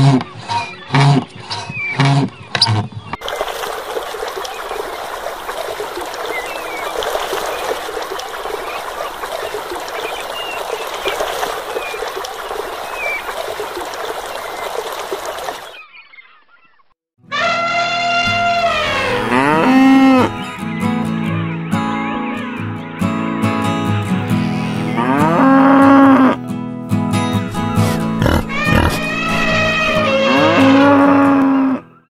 Mm-hmm.